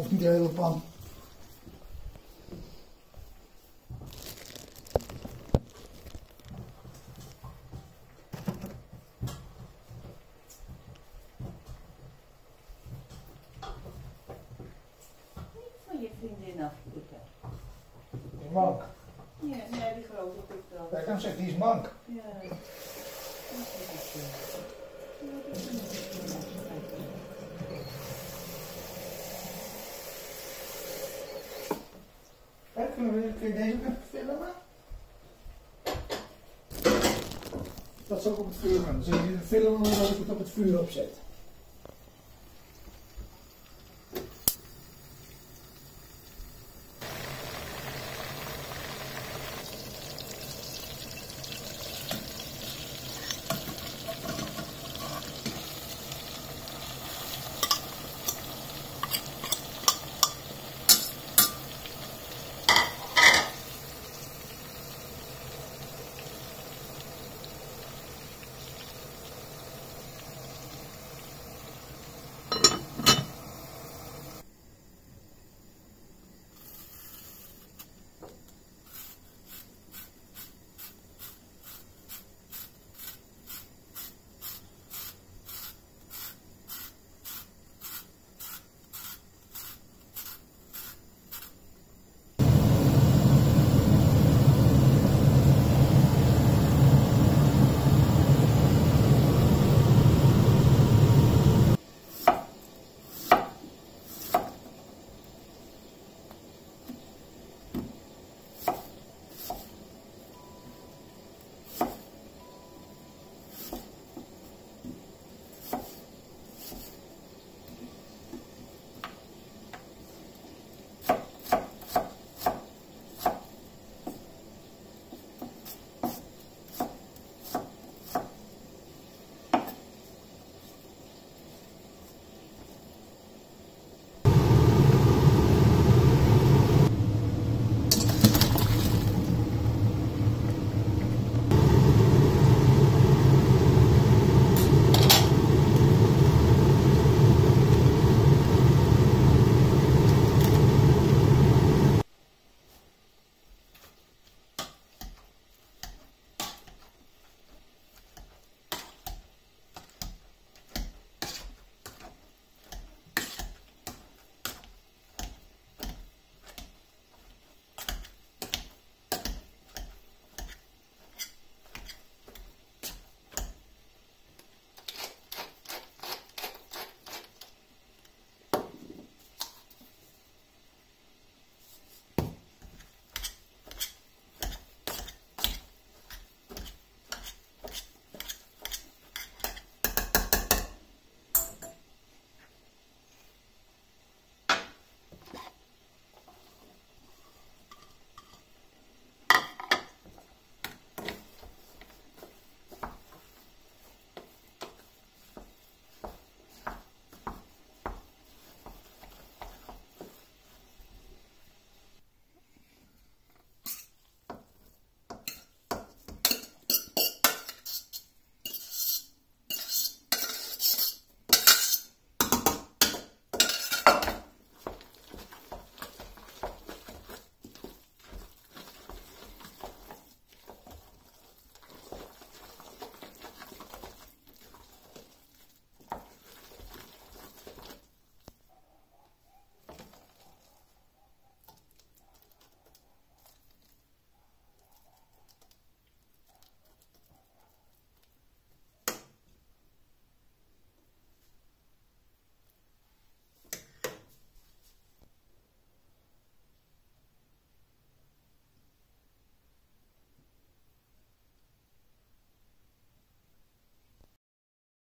Hoeft niet de hele pan. Je vriendin mank. Ja, nee, die grote wel. Ja, ik kan zeggen, die is mank. Ja. Dat is het, ja. Ja, dat is het. Kunnen we, kun je deze ook even filmen? Dat zal ik op het vuur gaan. Zul je filmen dat ik het op het vuur opzet.